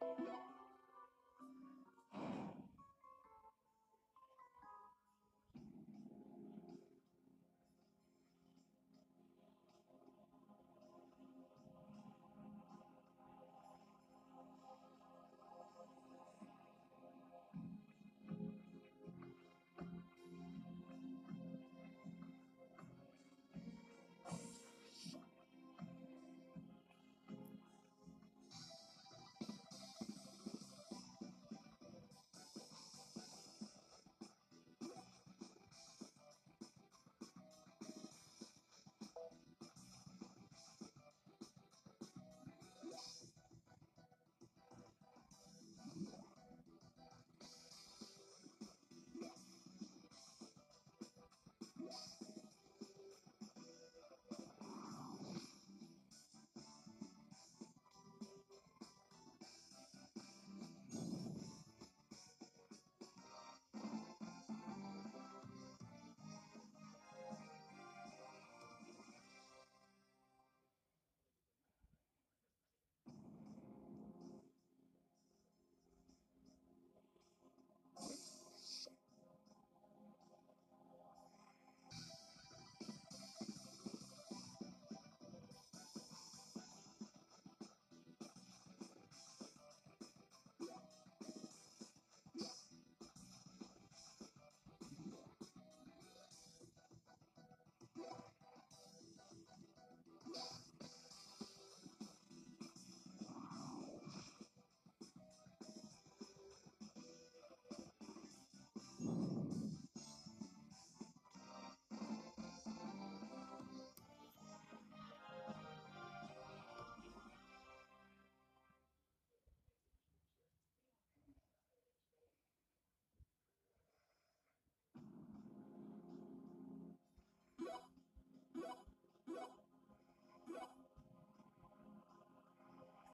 Yeah.